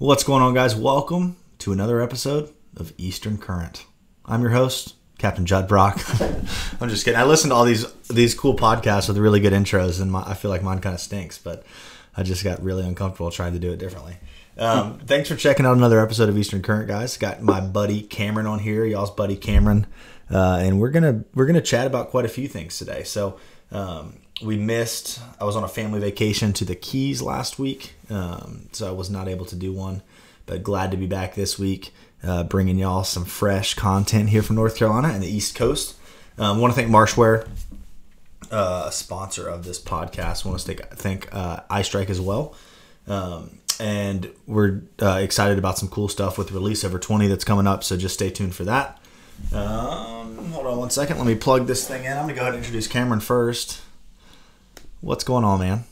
What's going on, guys? Welcome to another episode of Eastern Current. I'm your host, Captain Jud Brock. I'm just kidding. I listen to all these these cool podcasts with really good intros, and my, I feel like mine kind of stinks, but I just got really uncomfortable trying to do it differently. Um, thanks for checking out another episode of Eastern Current, guys. Got my buddy Cameron on here, y'all's buddy Cameron, uh, and we're gonna we're gonna chat about quite a few things today. So um, we missed. I was on a family vacation to the Keys last week, um, so I was not able to do one. But glad to be back this week, uh, bringing y'all some fresh content here from North Carolina and the East Coast. Um, want to thank Marshwear, uh, a sponsor of this podcast. Want to thank, uh, iStrike as well. Um, and we're uh, excited about some cool stuff with release over 20 that's coming up. So just stay tuned for that. Um, hold on one second. Let me plug this thing in. I'm gonna go ahead and introduce Cameron first. What's going on, man?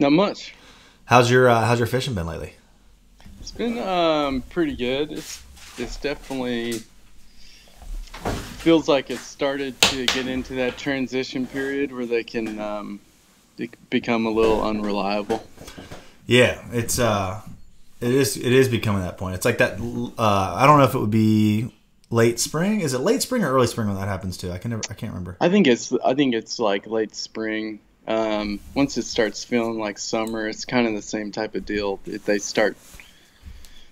Not much. How's your uh, How's your fishing been lately? It's been um, pretty good. It's it's definitely feels like it started to get into that transition period where they can um, become a little unreliable. Yeah, it's uh, it is it is becoming that point. It's like that. Uh, I don't know if it would be late spring. Is it late spring or early spring when that happens too? I can never. I can't remember. I think it's I think it's like late spring. Um, once it starts feeling like summer, it's kind of the same type of deal. If they start,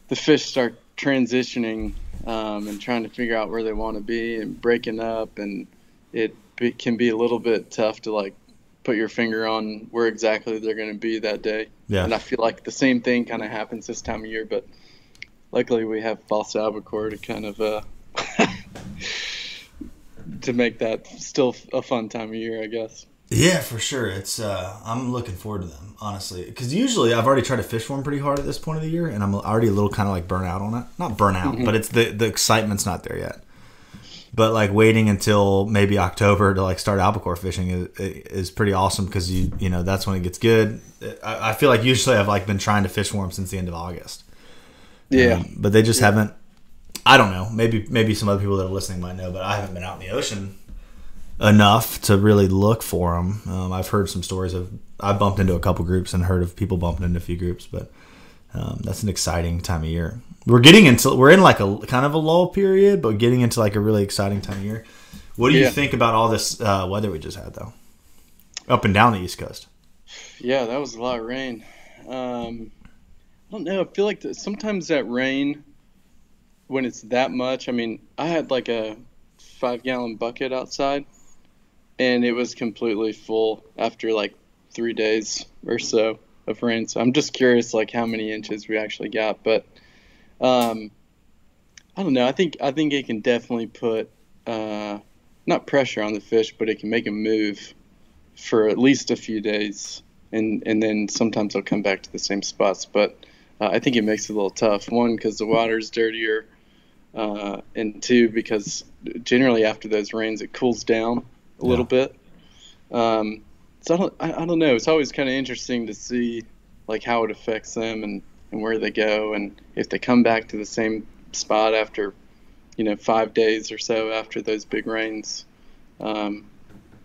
the fish start transitioning um, and trying to figure out where they want to be and breaking up, and it be, can be a little bit tough to like put your finger on where exactly they're going to be that day. Yeah. And I feel like the same thing kind of happens this time of year, but luckily we have false albacore to kind of uh, to make that still a fun time of year, I guess. Yeah, for sure. It's uh, I'm looking forward to them honestly because usually I've already tried to fish for them pretty hard at this point of the year, and I'm already a little kind of like burnt out on it. Not burnt out, but it's the the excitement's not there yet. But like waiting until maybe October to like start albacore fishing is, is pretty awesome because you you know that's when it gets good. I, I feel like usually I've like been trying to fish for them since the end of August. Yeah. Um, but they just haven't. I don't know. Maybe maybe some other people that are listening might know, but I haven't been out in the ocean enough to really look for them. Um, I've heard some stories of. I bumped into a couple groups and heard of people bumping into a few groups, but um, that's an exciting time of year. We're getting into we're in like a kind of a lull period, but getting into like a really exciting time of year. What do you think about all this uh, weather we just had though? Up and down the East Coast. Yeah, that was a lot of rain. Um, I don't know. I feel like that sometimes that rain, when it's that much, I mean, I had like a five gallon bucket outside, and it was completely full after like three days or so of rain. So I'm just curious, like how many inches we actually got. But um, I don't know. I think I think it can definitely put uh, not pressure on the fish, but it can make them move for at least a few days and and then sometimes they'll come back to the same spots. But uh, I think it makes it a little tough. One, because the water's dirtier, uh, and two, because generally after those rains it cools down a little bit. Um, so I don't I, I don't know. It's always kind of interesting to see like how it affects them and and where they go and if they come back to the same spot after you know five days or so after those big rains. Um,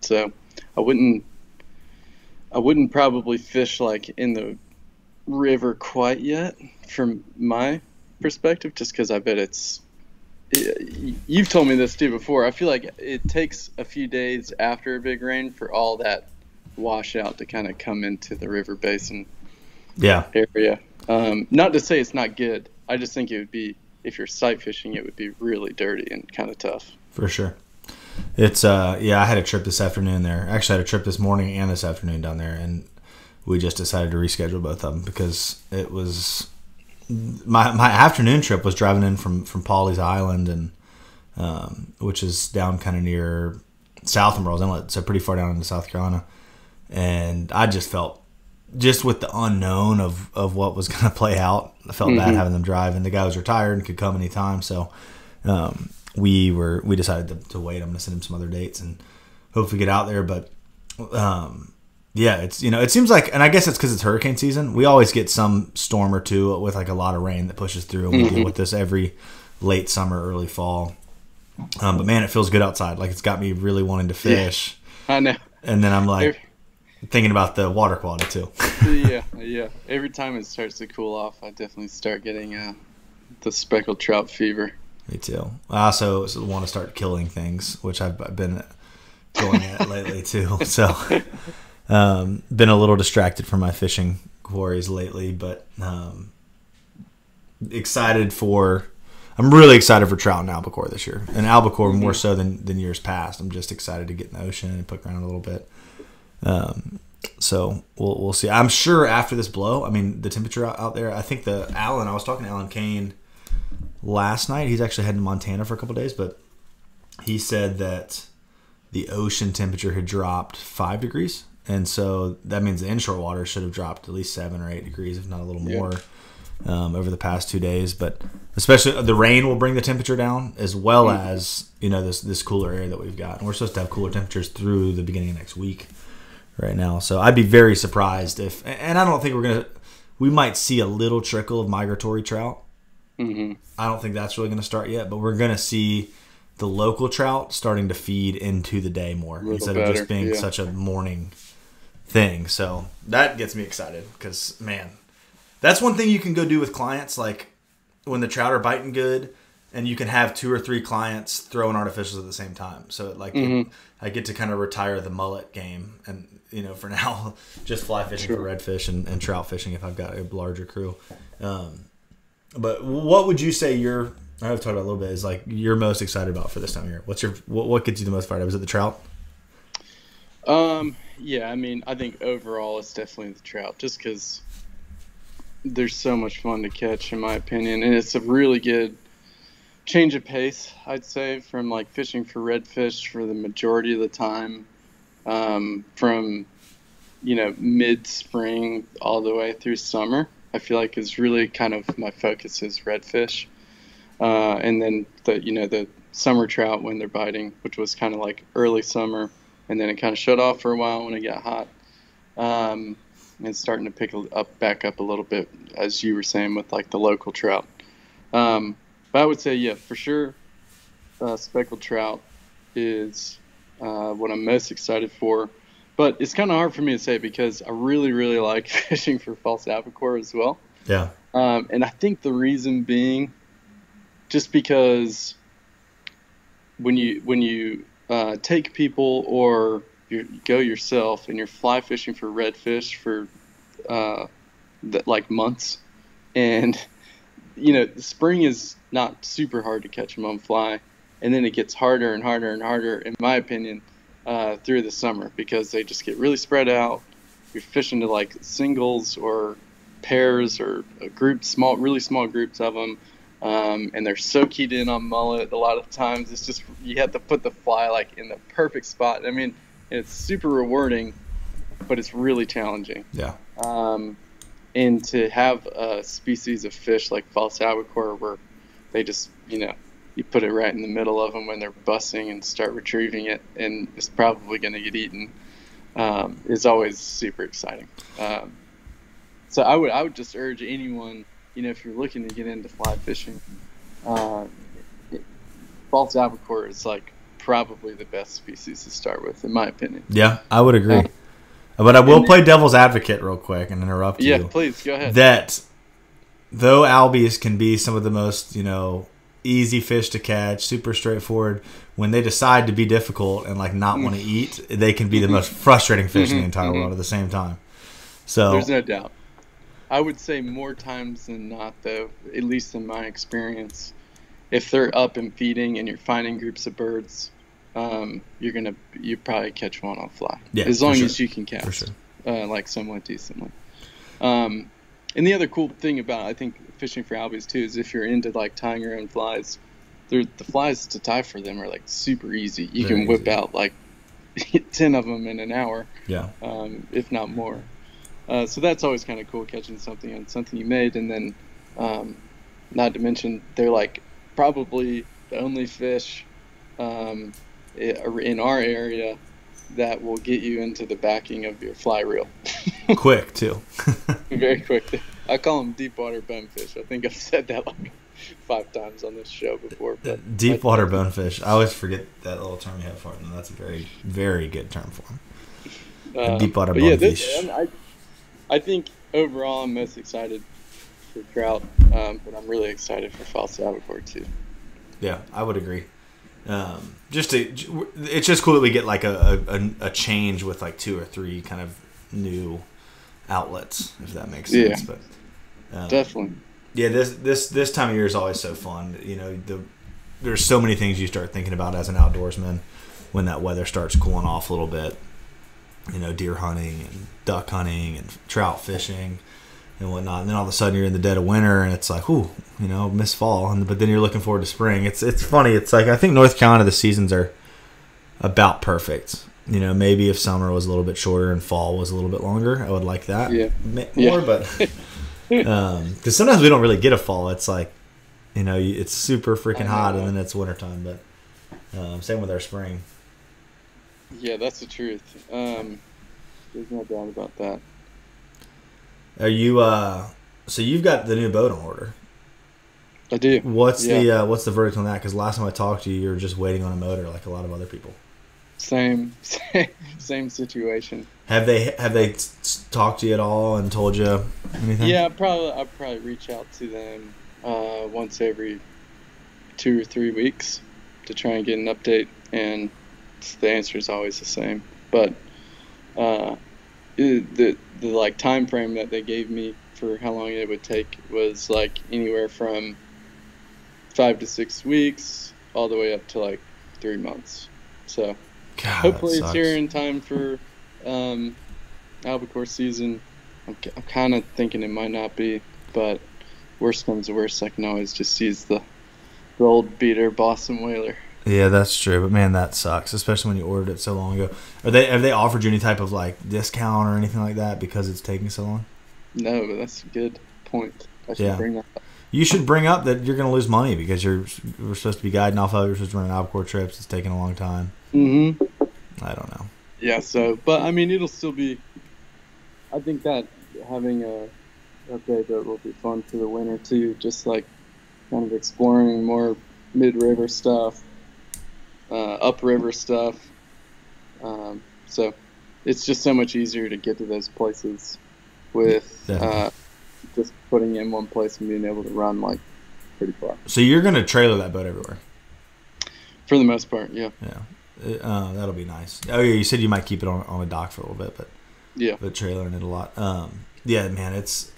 so I wouldn't I wouldn't probably fish like in the river quite yet from my perspective just because I bet it's you've told me this too before. I feel like it takes a few days after a big rain for all that washout to kind of come into the river basin Yeah, area. Um, not to say it's not good. I just think it would be if you're sight fishing it would be really dirty and kind of tough. For sure. It's uh yeah, I had a trip this afternoon there. Actually, I had a trip this morning and this afternoon down there, and we just decided to reschedule both of them because it was my my afternoon trip was driving in from from Pawleys Island and um, which is down kind of near South Murrells Inlet, so pretty far down into South Carolina, and I just felt just with the unknown of of what was going to play out, I felt bad having them drive, and the guy was retired and could come anytime, so. Um, we were we decided to, to wait. I'm gonna send him some other dates and hopefully get out there. But um, yeah, it's you know it seems like, and I guess it's because it's hurricane season. We always get some storm or two with like a lot of rain that pushes through, and we deal with this every late summer, early fall. Um, but man, it feels good outside. Like it's got me really wanting to fish. I know And then I'm like, thinking about the water quality too. yeah, yeah. Every time it starts to cool off, I definitely start getting uh, the speckled trout fever. Me too. I also want to start killing things, which I've been going at lately too. So, um, been a little distracted from my fishing quarries lately, but um, excited for. I'm really excited for trout and albacore this year, and albacore mm-hmm. more so than than years past. I'm just excited to get in the ocean and poke around a little bit. Um, so we'll we'll see. I'm sure after this blow, I mean the temperature out, out there. I think the Alan. I was talking to Alan Kane last night. He's actually heading to Montana for a couple days, but he said that the ocean temperature had dropped five degrees, and so that means the inshore water should have dropped at least seven or eight degrees, if not a little more, yeah. um, over the past two days. But especially the rain will bring the temperature down, as well mm-hmm. as you know this this cooler air that we've got. And we're supposed to have cooler temperatures through the beginning of next week, right now. So I'd be very surprised if, and I don't think we're gonna. We might see a little trickle of migratory trout. Mm-hmm. I don't think that's really going to start yet, but we're going to see the local trout starting to feed into the day more instead better, of just being yeah. such a morning thing. So that gets me excited because man, that's one thing you can go do with clients like when the trout are biting good and you can have two or three clients throwing artificials at the same time. So like mm-hmm. I get to kind of retire the mullet game and you know for now just fly fishing sure. for redfish and, and, trout fishing if I've got a larger crew. Um, but what would you say you're I've talked about a little bit is like you're most excited about for this time of year. What's your what, what gets you the most fired up? Is it the trout? Um, yeah, I mean, I think overall it's definitely the trout, just because there's so much fun to catch, in my opinion, and it's a really good change of pace, I'd say, from like fishing for redfish for the majority of the time, um, from you know mid spring all the way through summer. I feel like is really kind of my focus is redfish uh, and then the you know the summer trout when they're biting, which was kind of like early summer, and then it kind of shut off for a while when it got hot. Um, and it's starting to pick up back up a little bit, as you were saying with like the local trout. Um, but I would say, yeah, for sure, uh, speckled trout is uh, what I'm most excited for. But it's kind of hard for me to say because I really, really like fishing for false albacore as well. Yeah. Um, and I think the reason being just because when you when you uh, take people or you go yourself and you're fly fishing for redfish for uh, like months, and you know spring is not super hard to catch them on fly, and then it gets harder and harder and harder, in my opinion, uh, through the summer because they just get really spread out. You're fishing to like singles or pairs or groups, small, really small groups of them um, and they're so keyed in on mullet. A lot of times, it's just you have to put the fly like in the perfect spot. I mean, it's super rewarding, but it's really challenging. Yeah. Um, and to have a species of fish like false albacore, where they just you know you put it right in the middle of them when they're bussing and start retrieving it, and it's probably going to get eaten, um, is always super exciting. Um, so I would I would just urge anyone you know, if you're looking to get into fly fishing, uh, false albacore is like probably the best species to start with, in my opinion. Yeah, I would agree. Uh, but I will play devil's advocate real quick and interrupt yeah, you. Yeah, please go ahead. That though albies can be some of the most, you know, easy fish to catch, super straightforward. When they decide to be difficult and like not want to mm. eat, they can be the most frustrating fish in the mm-hmm. entire mm-hmm. world at the same time. So there's no doubt. I would say more times than not, though, at least in my experience, if they're up and feeding and you're finding groups of birds, um, you're gonna you probably catch one on fly. Yeah, as long sure. as you can for sure. uh, like somewhat decently. Um, and the other cool thing about I think fishing for albies too is if you're into like tying your own flies, the flies to tie for them are like super easy. You Very can whip easy. out like ten of them in an hour. Yeah. Um, if not more. Uh, so that's always kind of cool catching something on something you made, and then um, not to mention they're like probably the only fish um, in our area that will get you into the backing of your fly reel. quick too. Very quick. I call them deep water bonefish. I think I've said that like five times on this show before. But deep water bonefish. I always forget that little term you have for them. That's a very, very good term for them. Uh, deep water yeah, bonefish. this, I, I think overall I'm most excited for trout, um, but I'm really excited for false albacore too. Yeah, I would agree. Um, just to, it's just cool that we get like a, a, a change with like two or three kind of new outlets, if that makes sense. Yeah. But um, Definitely. yeah, this this this time of year is always so fun. You know, the there's so many things you start thinking about as an outdoorsman when that weather starts cooling off a little bit. You know, deer hunting and duck hunting and trout fishing and whatnot. And then all of a sudden you're in the dead of winter and it's like, ooh, you know, miss fall. And but then you're looking forward to spring. It's it's funny. It's like I think North Carolina the seasons are about perfect. You know, maybe if summer was a little bit shorter and fall was a little bit longer, I would like that Yeah. ma- Yeah. more. But because sometimes we don't really get a fall. It's like, you know, it's super freaking hot and then it's wintertime. But um, same with our spring. Yeah, that's the truth. Um, there's no doubt about that. Are you? uh So you've got the new boat on order. I do. What's the uh, what's the verdict on that? Because last time I talked to you, you were just waiting on a motor, like a lot of other people. Same, same, same situation. Have they have they talked to you at all and told you anything? Yeah, I probably I probably reach out to them uh, once every two or three weeks to try and get an update, and the answer is always the same. But uh, it- the the like time frame that they gave me for how long it would take was like anywhere from five to six weeks, all the way up to like three months. So God, hopefully it's here in time for um, albacore season. I'm, I'm kind of thinking it might not be, but worst comes to worst, I can always just use the, the old beater Boston Whaler. Yeah, that's true. But man, that sucks, especially when you ordered it so long ago. Are they have they offered you any type of like discount or anything like that because it's taking so long? No, but that's a good point. I should Yeah. bring that up. You should bring up that you're going to lose money because you're we're supposed to be guiding off of. You're supposed to run albacore trips. It's taking a long time. Mm-hmm. I don't know. Yeah, so, but I mean, it'll still be. I think that having a, bay boat will be fun for the winter too. Just like kind of exploring more mid-river stuff, uh, upriver stuff. Um, so it's just so much easier to get to those places with uh, just putting in one place and being able to run like pretty far. So you're going to trailer that boat everywhere. For the most part, yeah, Yeah, uh, that'll be nice. Oh yeah, you said you might keep it on on a dock for a little bit, but yeah, but trailering it a lot. Um, yeah, man, it's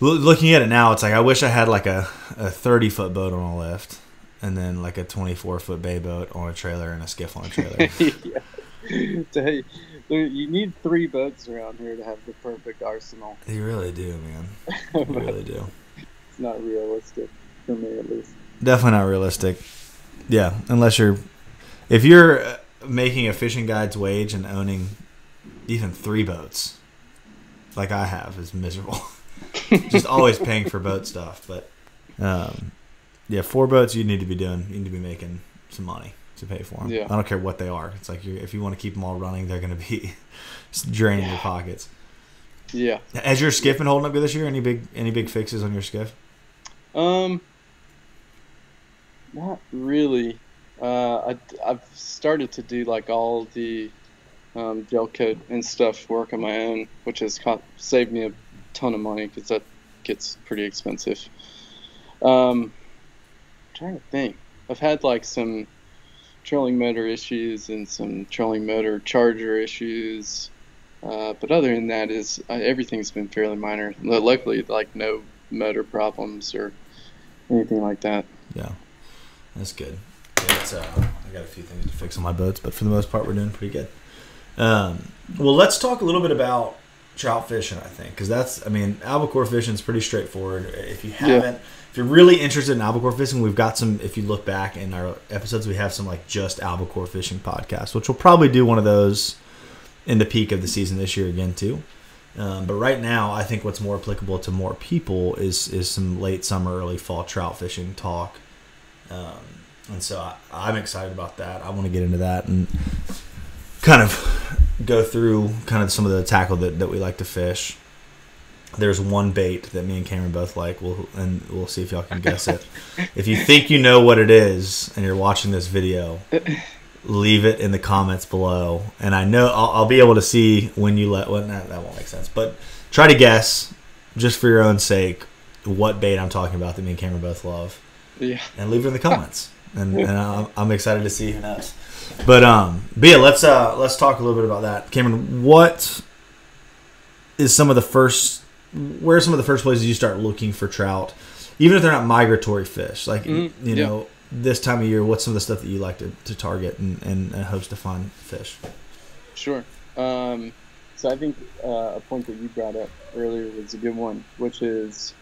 loo- looking at it now. It's like I wish I had like a, a thirty foot boat on a lift, and then like a twenty four foot bay boat on a trailer and a skiff on a trailer. yeah. Hey, you need three boats around here to have the perfect arsenal. you really do, man. You really do. it's not realistic for me, at least. Definitely not realistic. Yeah, unless you're if you're uh, making a fishing guide's wage and owning even three boats, like I have, is miserable. Just always paying for boat stuff, but um, yeah, four boats you need to be doing. You need to be making some money to pay for them. Yeah. I don't care what they are. It's like if you want to keep them all running, they're going to be draining your pockets. Yeah. Has your skiff been holding up good this year? Any big any big fixes on your skiff? Um, not really. Uh, I, I've started to do like all the um, gel coat and stuff work on my own, which has co- saved me a ton of money because that gets pretty expensive. Um, trying to think. I've had like some trolling motor issues and some trolling motor charger issues. Uh, but other than that, is uh, everything's been fairly minor. Luckily, like no motor problems or anything like that. Yeah, that's good. Yeah, uh, I got a few things to fix on my boats, but for the most part, we're doing pretty good. Um, well, let's talk a little bit about trout fishing. I think because that's, I mean, albacore fishing is pretty straightforward. If you haven't, if you're really interested in albacore fishing, we've got some. If you look back in our episodes, we have some like just albacore fishing podcasts, which we'll probably do one of those in the peak of the season this year again too. Um, but right now, I think what's more applicable to more people is is some late summer, early fall trout fishing talk. Um, and so I, I'm excited about that. I want to get into that and kind of go through kind of some of the tackle that, that we like to fish. There's one bait that me and Cameron both like. We'll and we'll see if y'all can guess it. if you think you know what it is and you're watching this video, leave it in the comments below, and I know I'll, I'll be able to see when you let. Well, that, that won't make sense, but try to guess, just for your own sake, what bait I'm talking about that me and Cameron both love, Yeah. and leave it in the comments. And and I'm, I'm excited to see who knows. But um, but yeah, let's uh let's talk a little bit about that, Cameron. What is some of the first? Where are some of the first places you start looking for trout, even if they're not migratory fish? Like Mhm, you yeah. know, this time of year, what's some of the stuff that you like to, to target and, and, and hopes to find fish? Sure. Um, so I think uh, a point that you brought up earlier was a good one, which is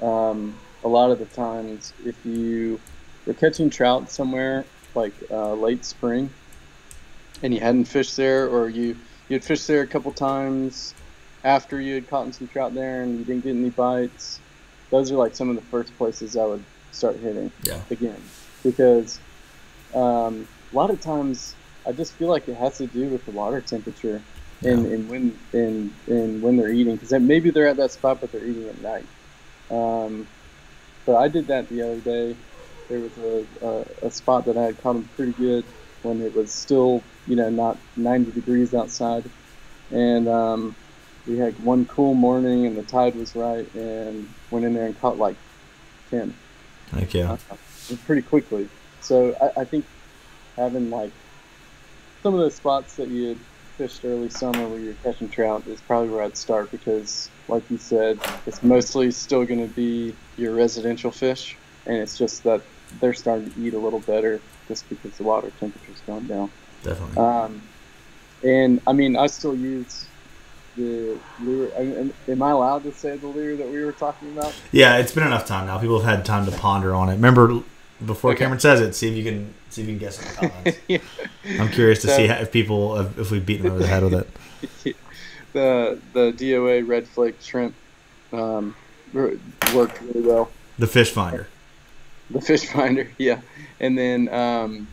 um, a lot of the times if you were catching trout somewhere like uh, late spring and you hadn't fished there, or you you had fished there a couple times after you had caught some trout there and you didn't get any bites, those are like some of the first places I would start hitting Yeah. again because um, a lot of times I just feel like it has to do with the water temperature and, Yeah. and when and, and when they're eating because maybe they're at that spot but they're eating at night. Um, but I did that the other day. There was a, a, a spot that I had caught them pretty good when it was still you know not 90 degrees outside, and um, we had one cool morning and the tide was right and went in there and caught like 10 Thank you. uh, pretty quickly. So I, I think having like some of the spots that you had fished early summer where you're catching trout is probably where I'd start because, like you said, it's mostly still going to be your residential fish, and it's just that they're starting to eat a little better just because the water temperature's gone down. Definitely. Um, and I mean, I still use the lure. I mean, am I allowed to say the lure that we were talking about? Yeah, it's been enough time now. People have had time to ponder on it. Remember, before Okay. Cameron says it, see if you can see if you can guess in the comments. yeah. I'm curious to So- see how, if people if, if we've beaten them over the head with it. the the DOA red flake shrimp um, worked really well. The fish finder. The fish finder, yeah. And then um,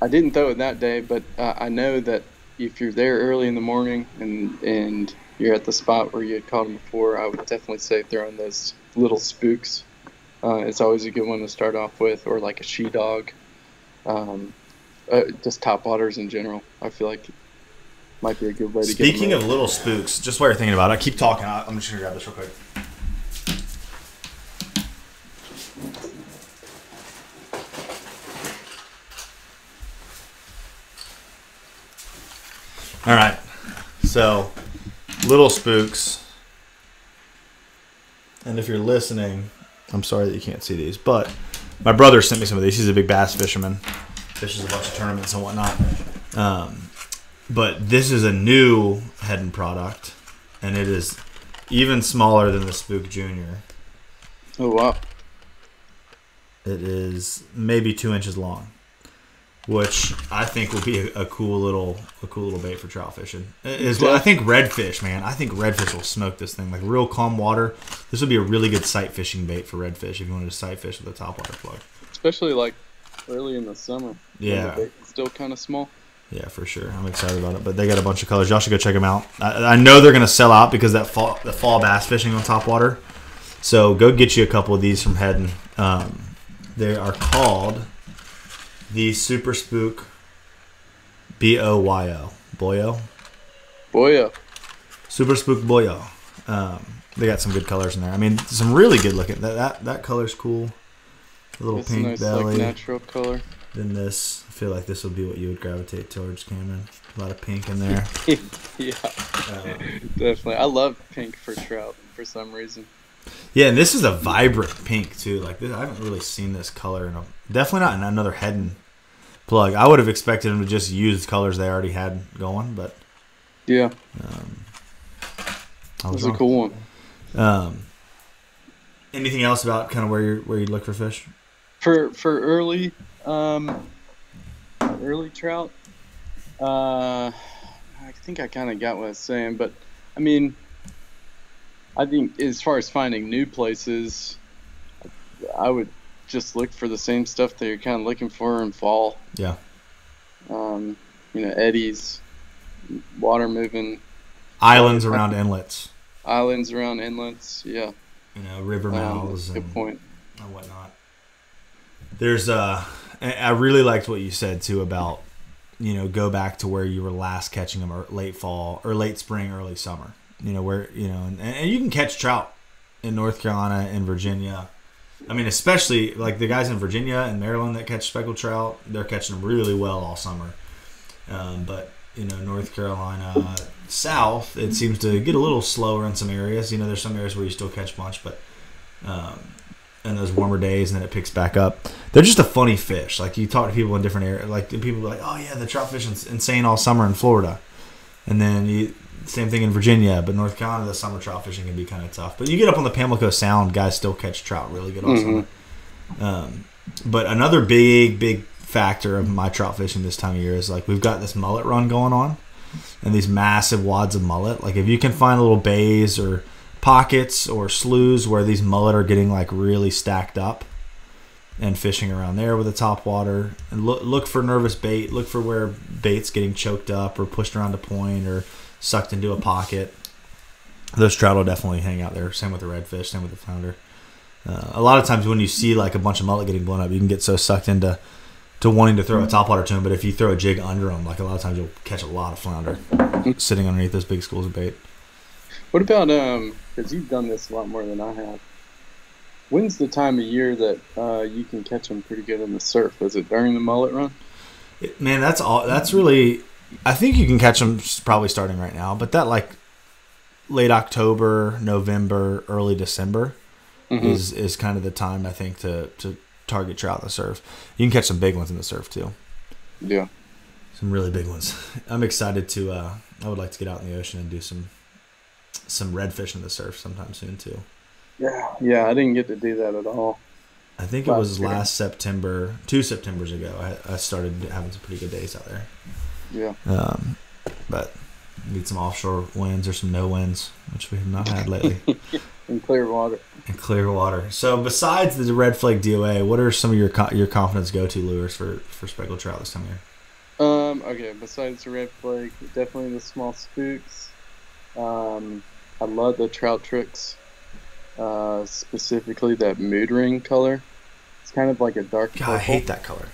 I didn't throw it that day, but uh, I know that if you're there early in the morning and and you're at the spot where you had caught them before, I would definitely say throwing those little spooks. Uh, it's always a good one to start off with, or like a she dog. Um, uh, just top waters in general. I feel like might be a good way to get. Speaking of little spooks, just while you're thinking about it, keep talking. I'm just gonna grab this real quick. All right, so little spooks, and if you're listening, I'm sorry that you can't see these, but my brother sent me some of these. He's a big bass fisherman, fishes a bunch of tournaments and whatnot. Um, but this is a new Heddon product, and it is even smaller than the Spook Junior. Oh wow! It is maybe two inches long, which I think will be a, a cool little a cool little bait for trout fishing. Is what I think redfish, man. I think redfish will smoke this thing like real calm water. This would be a really good sight fishing bait for redfish if you wanted to sight fish with a top water plug. especially like early in the summer. the Yeah. bait's still kind of small. Yeah, for sure. I'm excited about it. But they got a bunch of colors. Y'all should go check them out. I, I know they're gonna sell out because that fall the fall bass fishing on top water. So go get you a couple of these from Heddon. Um, they are called the Super Spook B O Y O Boyo Boy, yeah. Super Spook Boyo. Um, they got some good colors in there. I mean, some really good looking. That that, that color's cool. A little It's a pink nice belly. like natural color. then this, I feel like this would be what you would gravitate towards, Cameron. A lot of pink in there. yeah, Um, definitely. I love pink for trout for some reason. Yeah, and this is a vibrant pink too. Like this, I haven't really seen this color in a definitely not in another Heddon plug. I would have expected them to just use colors they already had going, but Yeah, um, was was a cool one. Um, anything else about kind of where you where you look for fish? For for early um early trout, uh, I think I kind of got what I was saying, but I mean, I think as far as finding new places, I would just look for the same stuff that you're kind of looking for in fall. Yeah, Um, you know, eddies, water moving, islands around inlets, islands around inlets. Yeah, you know, river um, mouths good and, point. and whatnot. There's uh, I I really liked what you said too about you know go back to where you were last catching them or late fall or late spring, early summer. You know where you know and, and you can catch trout in North Carolina and Virginia. I mean, especially like the guys in Virginia and Maryland that catch speckled trout, they're catching them really well all summer. Um, but you know, North Carolina south, it seems to get a little slower in some areas. You know, there's some areas where you still catch bunch, but um, in those warmer days, and then it picks back up. They're just a funny fish. Like you talk to people in different areas, like people like, "Oh yeah, the trout fishing's insane all summer in Florida," and then you same thing in Virginia, but North Carolina, the summer trout fishing can be kind of tough. But you get up on the Pamlico Sound, guys still catch trout really good all Mhm. summer. Um, but another big, big factor of my trout fishing this time of year is like we've got this mullet run going on, and these massive wads of mullet. Like if you can find little bays or pockets or sloughs where these mullet are getting like really stacked up and fishing around there with the top water and look look for nervous bait look for where bait's getting choked up or pushed around a point or sucked into a pocket those trout will definitely hang out there same with the redfish same with the flounder uh, a lot of times when you see like a bunch of mullet getting blown up you can get so sucked into to wanting to throw a top water to them but if you throw a jig under them like a lot of times you'll catch a lot of flounder sitting underneath those big schools of bait What about um? Because you've done this a lot more than I have. When's the time of year that uh, you can catch them pretty good in the surf? Is it during the mullet run? It- man that's all that's really i think you can catch them probably starting right now but that like late october november early december Mhm. is is kind of the time i think to to target trout in the surf you can catch some big ones in the surf too Yeah. some really big ones i'm excited to uh i would like to get out in the ocean and do some some redfish in the surf sometime soon too Yeah. Yeah. I didn't get to do that at all. i think it Last was year. last september two septembers ago I, I started having some pretty good days out there Yeah. Um, but need some offshore winds or some no winds, which we have not had lately, In clear water. and clear water. So besides the red flake DOA, what are some of your co- your confidence go to lures for for speckled trout this time of year? Um, okay, besides the red flake, definitely the small spooks. Um, I love the trout tricks, uh, specifically that mood ring color. It's kind of like a dark God, purple. I hate that color.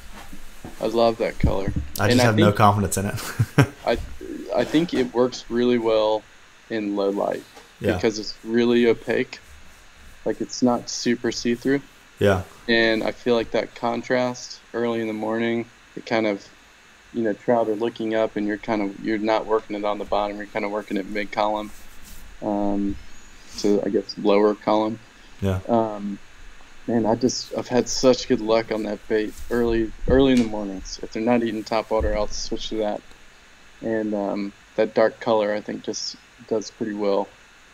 I love that color. I And just I have no confidence in it. I, I think it works really well in low light yeah, because it's really opaque. Like it's not super see through. yeah, and I feel like that contrast early in the morning, it kind of, you know, trout are looking up, and you're kind of you're not working it on the bottom, you're kind of working it mid column, um, to I guess lower column. yeah. Um, man, I just I've had such good luck on that bait early early in the mornings. If they're not eating top water, I'll switch to that, and um, that dark color I think just does pretty well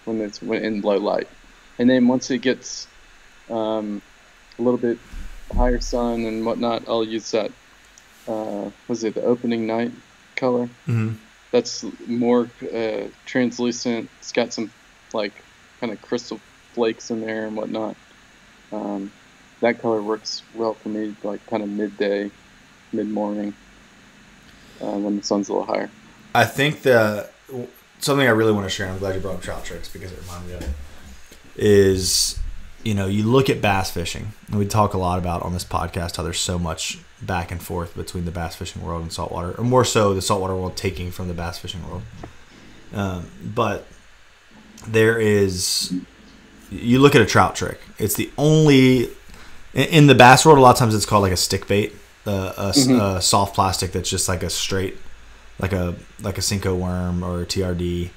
when it's when in low light, and then once it gets um, a little bit higher sun and whatnot, I'll use that. Uh, was it the opening night color? hmm That's more uh, translucent. It's got some like kind of crystal flakes in there and whatnot. Um, that color works well for me, like kind of midday, mid morning, uh, when the sun's a little higher. I think the something I really want to share. and I'm glad you brought up trout tricks because it reminded me of it. Is you know you look at bass fishing, and we talk a lot about on this podcast how there's so much back and forth between the bass fishing world and saltwater, or more so the saltwater world taking from the bass fishing world. Um, but there is, you look at a trout trick. It's the only in, the bass world. A lot of times it's called like a stick bait, uh, a, Mhm. a soft plastic that's just like a straight like a like a Senko worm or a TRD.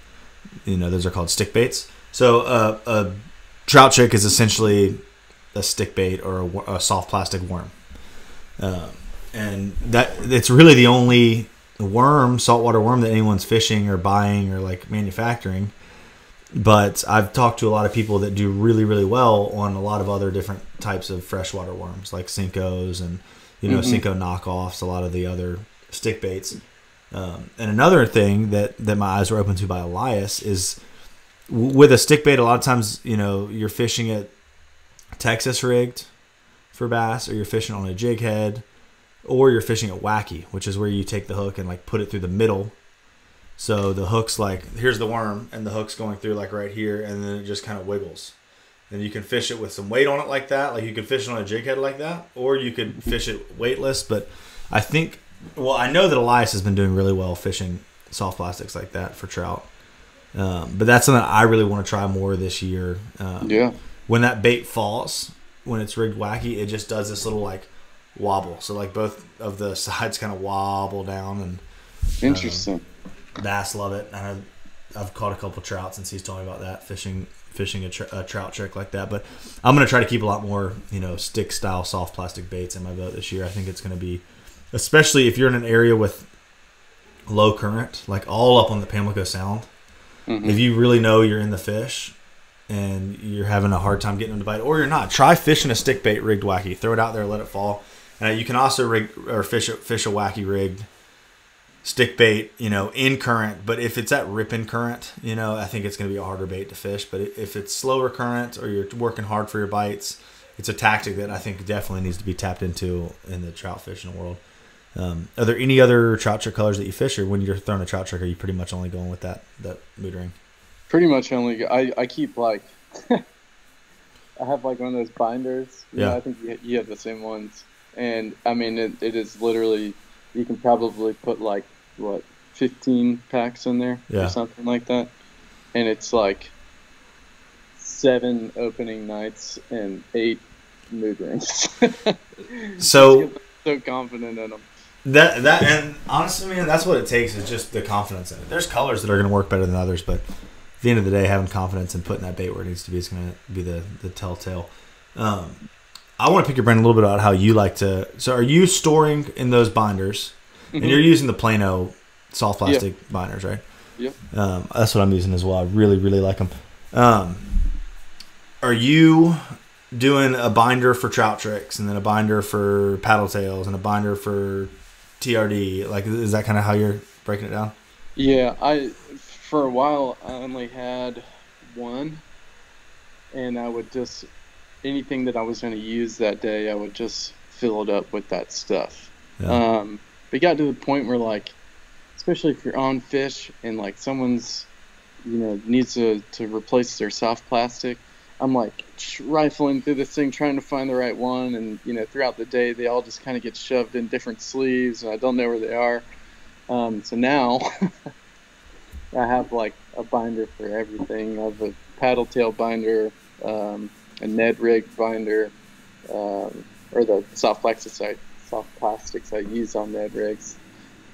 You know, those are called stick baits. So uh, a trout trick is essentially a stick bait or a, a soft plastic worm, um, and that it's really the only worm, saltwater worm that anyone's fishing or buying or like manufacturing. But I've talked to a lot of people that do really, really well on a lot of other different types of freshwater worms, like Senkos and you know Mhm. Senko knockoffs, a lot of the other stick baits. Um, and another thing that, that my eyes were open to by Elias is w- with a stick bait. A lot of times, you know, you're fishing at Texas rigged for bass, or you're fishing on a jig head, or you're fishing at wacky, which is where you take the hook and like put it through the middle. So the hook's like here's the worm, and the hook's going through like right here, and then it just kind of wiggles. And you can fish it with some weight on it like that, like you could fish it on a jig head like that, or you could fish it weightless. But I think well, I know that Elias has been doing really well fishing soft plastics like that for trout. Um, but that's something I really want to try more this year. Um, Yeah. When that bait falls, when it's rigged wacky, it just does this little like wobble. So like both of the sides kind of wobble down, and Interesting. Bass love it. And I've, I've caught a couple trout since he's told me about that fishing fishing a, tr- a trout trick like that. But I'm gonna try to keep a lot more you know stick style soft plastic baits in my boat this year. I think it's gonna be, especially if you're in an area with low current, like all up on the Pamlico Sound. Mhm. If you really know you're in the fish and you're having a hard time getting them to bite, or you're not, try fishing a stick bait rigged wacky. Throw it out there, let it fall. Uh, you can also rig or fish a, fish a wacky rigged stick bait, you know, in current. But if it's at ripping current, you know, I think it's going to be a harder bait to fish. But if it's slower current or you're working hard for your bites, it's a tactic that I think definitely needs to be tapped into in the trout fishing world. Um, are there any other trout trick colors that you fish, or when you're throwing a trout trick, are you pretty much only going with that that mood ring? Pretty much only. I, I keep like. I have like one of those binders. You know, Yeah. I think you, you have the same ones. And I mean, it, it is literally. You can probably put like what 15 packs in there Yeah. or something like that, and it's like seven opening nights and eight mood rings. So so confident in them. that that and honestly, man, that's what it takes is just the confidence in it. There's colors that are going to work better than others, but at the end of the day, having confidence and putting that bait where it needs to be is going to be the the telltale. Um, I want to pick your brain a little bit about how you like to. So, are you storing in those binders, and you're using the Plano soft plastic binders, right? Yep. Um, that's what I'm using as well. I really, really like them. Um, are you doing a binder for trout tricks, and then a binder for paddle tails, and a binder for TRD? Like, is that kind of how you're breaking it down? Yeah, I for a while I only had one, and I would just anything that I was going to use that day, I would just fill it up with that stuff. Yeah. Um, it got to the point where like, especially if you're on fish and like someone's, you know, needs to to replace their soft plastic. I'm like rifling through this thing trying to find the right one, and you know, throughout the day they all just kind of get shoved in different sleeves, and I don't know where they are. Um, so now I have like a binder for everything. I have a paddle tail binder, um, a Ned rig binder, um, or the soft I soft plastics I use on Ned rigs,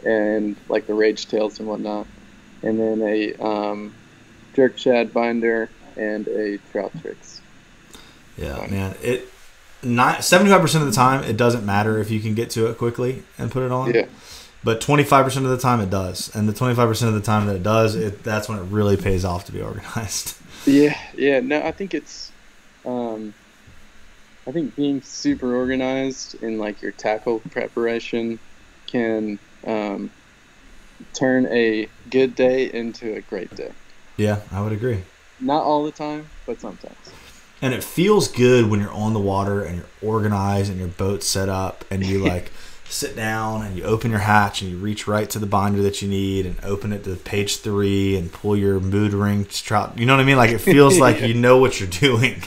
and like the rage tails and whatnot, and then a um, jerk shad binder and a trout tricks. Yeah, man. It not seventy five percent of the time it doesn't matter if you can get to it quickly and put it on. Yeah, But twenty five percent of the time it does, and the twenty five percent of the time that it does, it that's when it really pays off to be organized. yeah, yeah. No, I think it's. Um, I think being super organized in like your tackle preparation can um, turn a good day into a great day. yeah, I would agree. Not all the time, but sometimes. And it feels good when you're on the water and you're organized and your boat's set up and you like sit down and you open your hatch and you reach right to the binder that you need and open it to page three and pull your mood ring trout. You know what I mean? Like it feels like Yeah. you know what you're doing.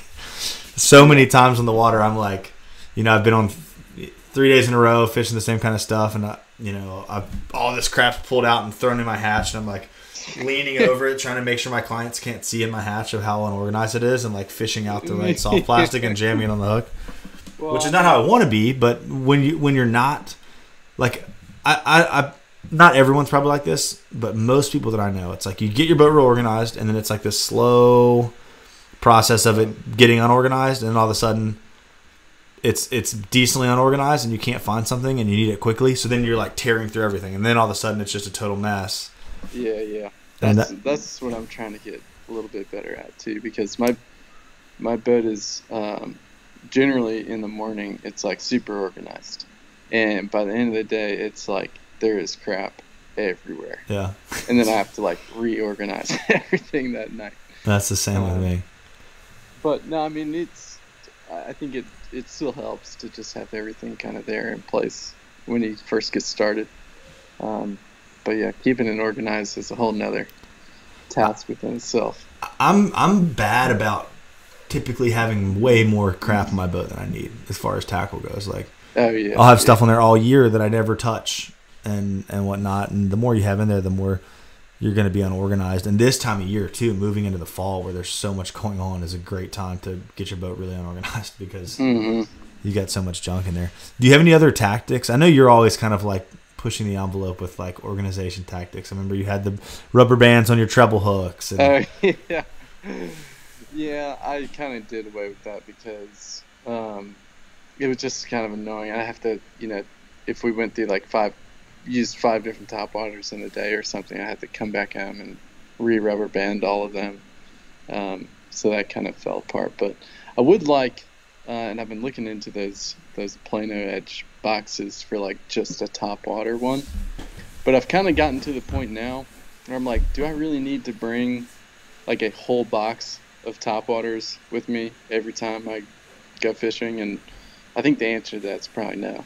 So many times on the water, I'm like, you know, I've been on th- three days in a row fishing the same kind of stuff, and I, you know, I've all this crap's pulled out and thrown in my hatch, and I'm like leaning over it, trying to make sure my clients can't see in my hatch of how unorganized it is, and like fishing out the right soft plastic and jamming it on the hook, Well, which is not how I want to be. But when you when you're not, like, I, I, I not everyone's probably like this, but most people that I know, it's like you get your boat real organized, and then it's like this slow process of it getting unorganized, and all of a sudden, it's it's decently unorganized, and you can't find something, and you need it quickly. So then you're like tearing through everything, and then all of a sudden, it's just a total mess. Yeah, yeah. And That's, that's what I'm trying to get a little bit better at too, because my my boat is um, generally in the morning. It's like super organized, and by the end of the day, it's like there is crap everywhere, Yeah, and then I have to like reorganize everything that night. that's the same with Um, me. But no, I mean it's. I think it it still helps to just have everything kind of there in place when you first get started. Um, but yeah, keeping it organized is a whole nother task within itself. I'm I'm bad about typically having way more crap in my boat than I need as far as tackle goes. Like Oh yeah. I'll have yeah. stuff on there all year that I never touch and and whatnot. And the more you have in there, the more you're going to be unorganized. And this time of year too, moving into the fall where there's so much going on, is a great time to get your boat really unorganized because hmm you got so much junk in there. Do you have any other tactics? I know you're always kind of like pushing the envelope with like organization tactics. I remember you had the rubber bands on your treble hooks. And, Uh, yeah, yeah. I kind of did away with that because um, it was just kind of annoying. I have to, you know, if we went through like five, used five different top waters in a day or something, I had to come back home and re-rubber band all of them. Um, so that kind of fell apart. But I would like, uh, and I've been looking into those those Plano Edge boxes for like just a top water one. But I've kind of gotten to the point now where I'm like, do I really need to bring like a whole box of top waters with me every time I go fishing? And I think the answer to that's probably no.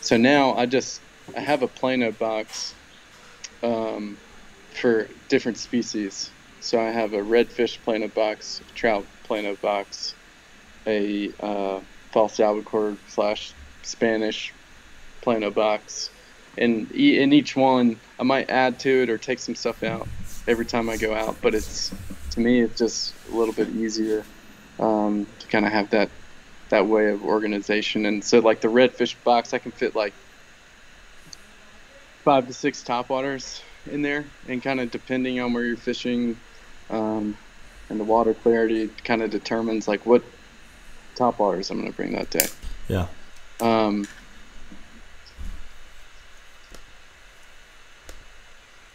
So now I just I have a Plano box um, for different species. So I have a redfish Plano box, trout Plano box, a uh, false albacore slash Spanish Plano box, and e- in each one I might add to it or take some stuff out every time I go out. But it's to me it's just a little bit easier um, to kind of have that that way of organization. And so like the redfish box, I can fit like five to six topwaters in there, and kind of depending on where you're fishing um, and the water clarity, kind of determines like what topwaters I'm going to bring that day. yeah. Um,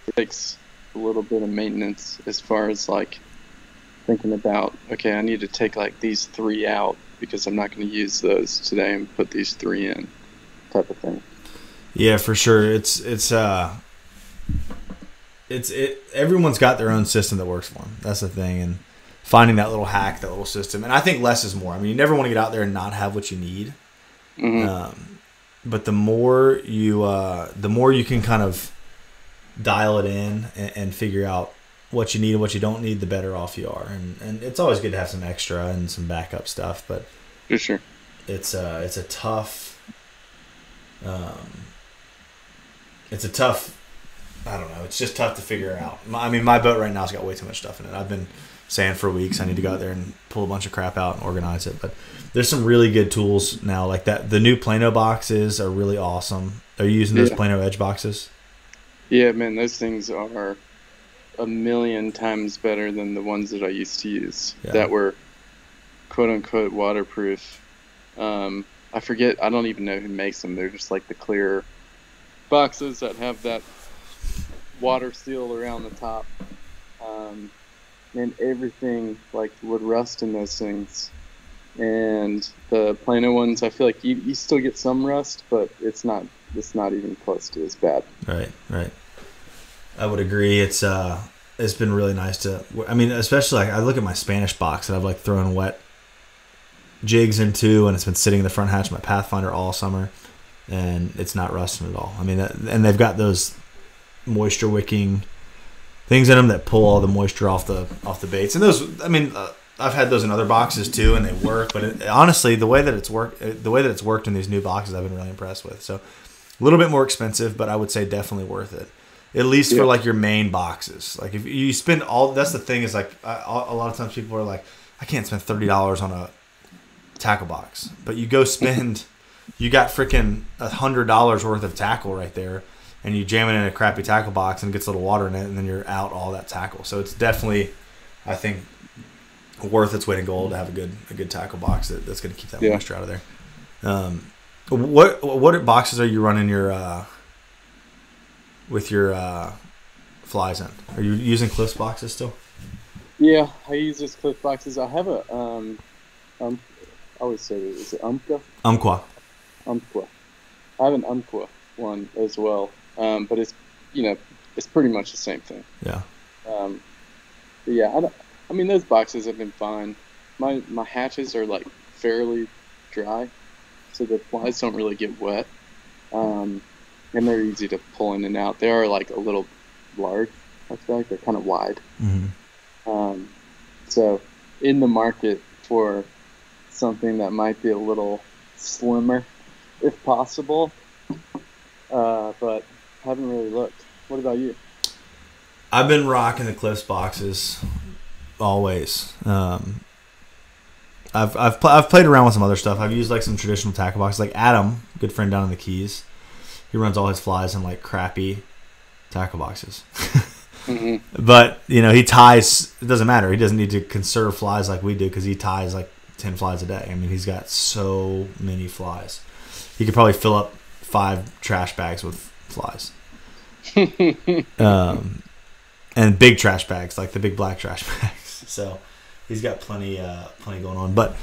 it takes a little bit of maintenance as far as like thinking about okay, I need to take like these three out because I'm not going to use those today and put these three in, type of thing. Yeah, for sure. It's it's uh it's it everyone's got their own system that works for them. That's the thing and finding that little hack, that little system. And I think less is more. I mean, you never want to get out there and not have what you need. hmm Um, but the more you uh the more you can kind of dial it in and, and figure out what you need and what you don't need, the better off you are. And and it's always good to have some extra and some backup stuff, but For sure. it's a it's a tough um it's a tough I don't know it's just tough to figure out my, I mean my boat right now's got way too much stuff in it I've been saying for weeks I need to go out there and pull a bunch of crap out and organize it but there's some really good tools now like that the new Plano boxes are really awesome are you using those Yeah. Plano edge boxes Yeah, man, those things are a million times better than the ones that I used to use Yeah. that were quote unquote waterproof. Um, I forget, I don't even know who makes them. They're just like the clear boxes that have that water seal around the top. Um, and everything like would rust in those things. And the Plano ones, I feel like you, you still get some rust, but it's not it's not even close to as bad. Right, right. I would agree. It's uh, it's been really nice to. I mean, especially like I look at my Spanish box that I've like thrown wet jigs into, and it's been sitting in the front hatch of my Pathfinder all summer, and it's not rusting at all. I mean, that, and they've got those moisture wicking things in them that pull all the moisture off the off the baits, and those. I mean. Uh, I've had those in other boxes too, and they work. But it, honestly, the way that it's worked, the way that it's worked in these new boxes, I've been really impressed with. So, a little bit more expensive, but I would say definitely worth it. At least Yeah. for like your main boxes. Like if you spend all, that's the thing is like I, a lot of times people are like, I can't spend thirty dollars on a tackle box, but you go spend, you got freaking a hundred dollars worth of tackle right there, and you jam it in a crappy tackle box and it gets a little water in it, and then you're out all that tackle. So it's definitely, I think, worth its weight in gold to have a good a good tackle box that, that's going to keep that Yeah. moisture out of there. Um, what what boxes are you running your uh, with your uh, flies in? Are you using Cliffs boxes still? Yeah, I use those cliff boxes. I have a um, um I always say this. Is it Umpqua? Umpqua. Umpqua. I have an Umpqua one as well. Um, but it's you know it's pretty much the same thing. Yeah. Um, but yeah, I, don't, I mean those boxes have been fine. My my hatches are like fairly dry, so the flies don't really get wet. Um, and they're easy to pull in and out. They are like a little large. I feel like they're kind of wide. Mm-hmm. Um, so, in the market for something that might be a little slimmer, if possible. Uh, but haven't really looked. What about you? I've been rocking the Cliffs boxes always. Um, I've I've pl- I've played around with some other stuff. I've used like some traditional tackle boxes, like Adam, good friend down in the Keys. He runs all his flies in like crappy tackle boxes. hmm But you know, he ties. It doesn't matter. He doesn't need to conserve flies like we do because he ties like ten flies a day. I mean, he's got so many flies. He could probably fill up five trash bags with flies, um, and big trash bags like the big black trash bags. So he's got plenty, uh, plenty going on. But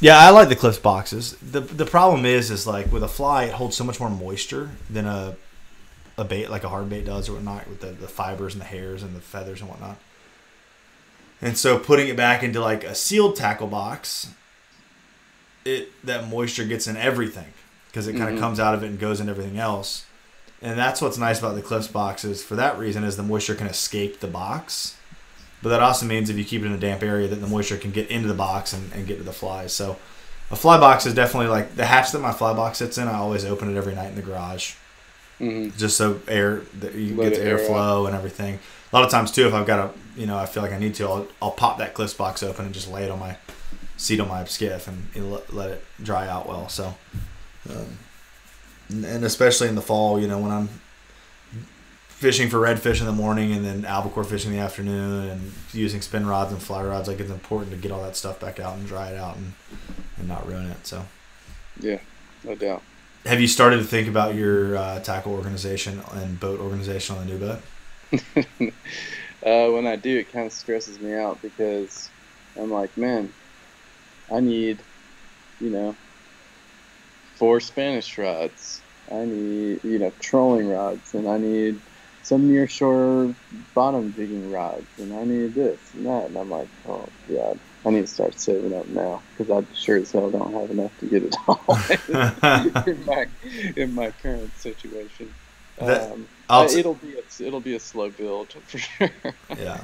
yeah, I like the Cliffs boxes. the The problem is, is like with a fly, it holds so much more moisture than a a bait like a hard bait does or whatnot with the, the fibers and the hairs and the feathers and whatnot. And so putting it back into like a sealed tackle box, it that moisture gets in everything because it kind of Mhm. comes out of it and goes in everything else. And that's what's nice about the Cliffs boxes for that reason is the moisture can escape the box. But that also means if you keep it in a damp area that the moisture can get into the box and, and get to the flies. So a fly box is definitely like the hatch that my fly box sits in, I always open it every night in the garage hmm just so air that you Let get the air airflow and everything. A lot of times too, if I've got a, you know, I feel like I need to, I'll, I'll pop that cliffs box open and just lay it on my seat on my skiff and you know, let, let it dry out well. So, um, and- and especially in the fall, you know, when I'm fishing for redfish in the morning and then albacore fishing in the afternoon and using spin rods and fly rods, like it's important to get all that stuff back out and dry it out and, and not ruin it. So. Yeah, no doubt. Have you started to think about your uh, tackle organization and boat organization on the new boat? uh, when I do, it kind of stresses me out because I'm like, man, I need, you know, four Spanish rods. I need, you know, trolling rods, and I need some nearshore bottom digging rods, and I need this and that. And I'm like, oh god, I need to start saving up now because I sure as hell don't have enough to get it all in my in my current situation. That- Um, t- it'll be a, it'll be a slow build for sure. yeah.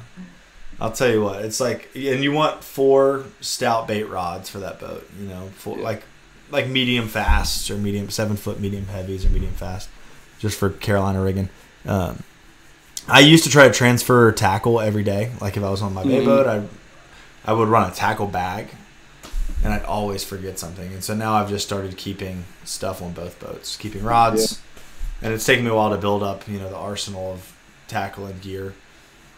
I'll tell you what, it's like, and you want four stout bait rods for that boat, you know, for Yeah. like, like medium fasts or medium seven foot medium heavies or medium fast, just for Carolina rigging. Um, I used to try to transfer tackle every day. Like if I was on my bay Mhm. boat, I, I would run a tackle bag, and I'd always forget something. And so now I've just started keeping stuff on both boats, keeping rods, and it's taken me a while to build up, you know, the arsenal of tackle and gear.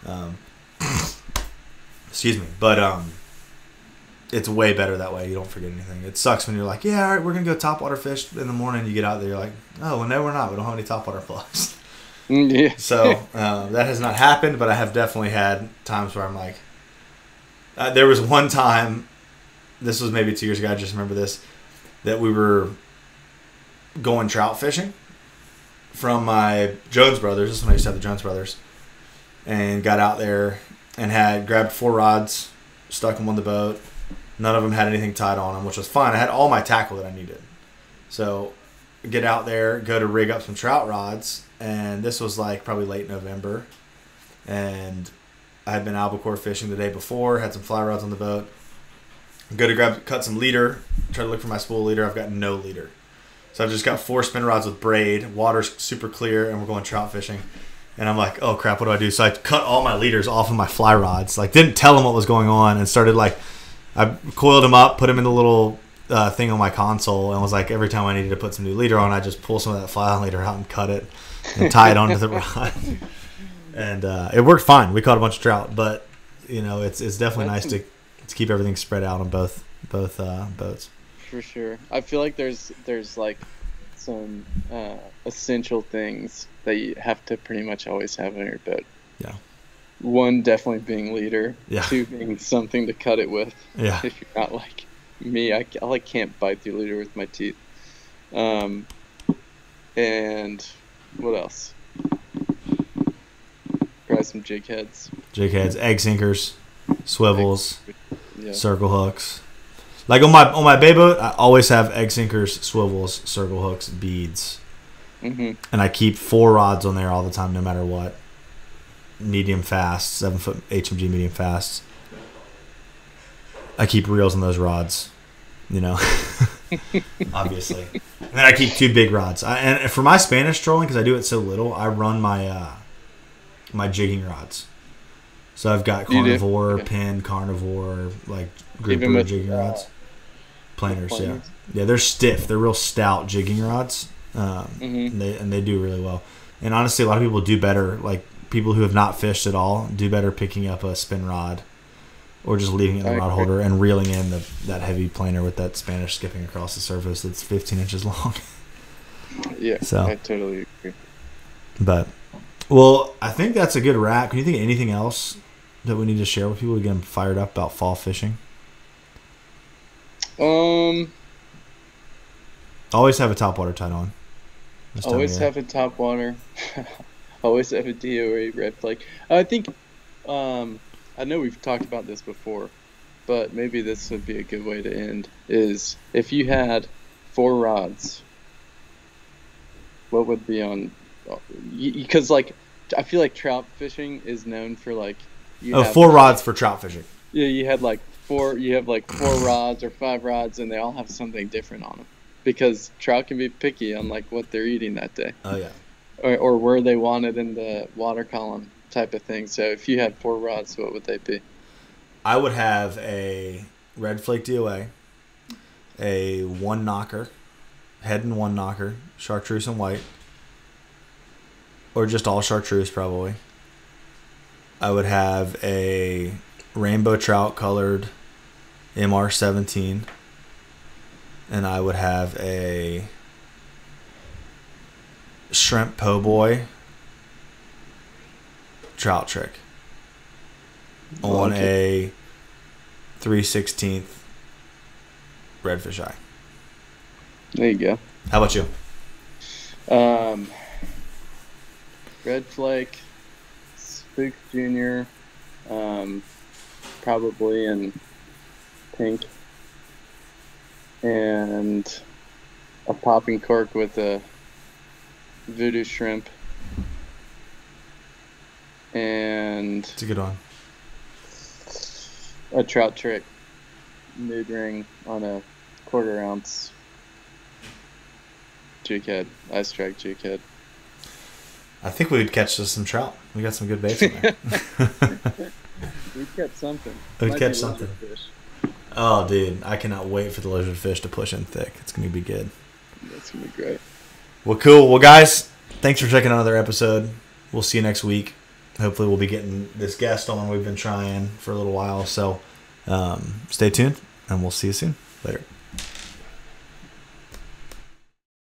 Um, excuse me, but um, it's way better that way. You don't forget anything. It sucks when you're like, yeah, all right, we're gonna go topwater fish in the morning. You get out there, you're like, oh, well, no, we're not. We don't have any topwater plugs. Mm, yeah. So uh, that has not happened, but I have definitely had times where I'm like, uh, there was one time, this was maybe two years ago. I just remember this, that we were going trout fishing from my Jones brothers. This is when I used to have the Jones brothers, and got out there and had grabbed four rods, stuck them on the boat. None of them had anything tied on them, which was fine. I had all my tackle that I needed. So get out there, go to rig up some trout rods, and this was like probably late November, and I had been albacore fishing the day before, had some fly rods on the boat. Go to grab cut some leader, try to look for my spool leader. I've got no leader, so I've just got four spin rods with braid. Water's super clear, and we're going trout fishing. And I'm like, oh crap, what do I do? So I cut all my leaders off of my fly rods. Like, didn't tell them what was going on, and started like, I coiled them up, put them in the little uh, thing on my console, and was like, every time I needed to put some new leader on, I just pull some of that fly on leader out and cut it and tie it onto the rod. And uh, it worked fine. We caught a bunch of trout, but you know, it's it's definitely nice to to keep everything spread out on both both uh, boats. For sure. I feel like there's there's like some uh, essential things that you have to pretty much always have on your boat. Yeah. One definitely being leader. Yeah. Two being something to cut it with. Yeah, If you're not like me, I, I like can't bite through leader with my teeth. Um, and what else? Probably some jig heads. jig heads, egg sinkers, swivels, Yeah. circle hooks. Like on my on my bay boat, I always have egg sinkers, swivels, circle hooks, beads, hmm and I keep four rods on there all the time, no matter what. Medium fast, seven foot HMG medium fast. I keep reels on those rods, you know. obviously. And then I keep two big rods. I, and for my Spanish trolling, because I do it so little, I run my uh, my jigging rods. So I've got You carnivore, Okay. pin, carnivore, like Even grouper with, jigging uh, rods. Planers, yeah. Yeah, they're stiff. They're real stout jigging rods. Um, Mhm. and they and they do really well. And honestly, a lot of people do better. Like people who have not fished at all do better picking up a spin rod, or just leaving it in the rod holder and reeling in the that heavy planer with that Spanish skipping across the surface that's 15 inches long. Yeah, So. I totally agree. but well, I think that's a good wrap. Can you think of anything else that we need to share with people to get them fired up about fall fishing? Um, Always have a top water tight on. this time of always have a top water. always have a DOA red flake. I think, um, I know we've talked about this before, but maybe this would be a good way to end. Is if you had four rods, what would be on? Because like, I feel like trout fishing is known for like. You Oh, have- four rods for trout fishing. Yeah, you had like four. You have like four rods or five rods, and they all have something different on them. Because trout can be picky on like what they're eating that day, Oh yeah. Or, where they wanted in the water column type of thing. So if you had four rods, what would they be? I would have a red flake DOA, a one knocker, head and one knocker, chartreuse and white, or just all chartreuse probably. I would have a rainbow trout colored MR17, and I would have a shrimp po' boy trout trick on Like a 316th redfish eye. There you go. How about you? Um, Red Flake, Spook Junior, um, probably in pink, and a popping cork with a Vudu shrimp, and It's a good one. a trout trick nude ring on a quarter ounce jig head, ice strike jig head. I think we would catch some trout. We got some good baits in there. We'd catch something. We'd Might catch something. oh, dude, I cannot wait for the lizard fish to push in thick. It's gonna be good. That's gonna be great. Well, cool. Well, guys, thanks for checking out another episode. We'll see you next week. Hopefully, we'll be getting this guest on. We've been trying for a little while, so um, stay tuned, and we'll see you soon. Later.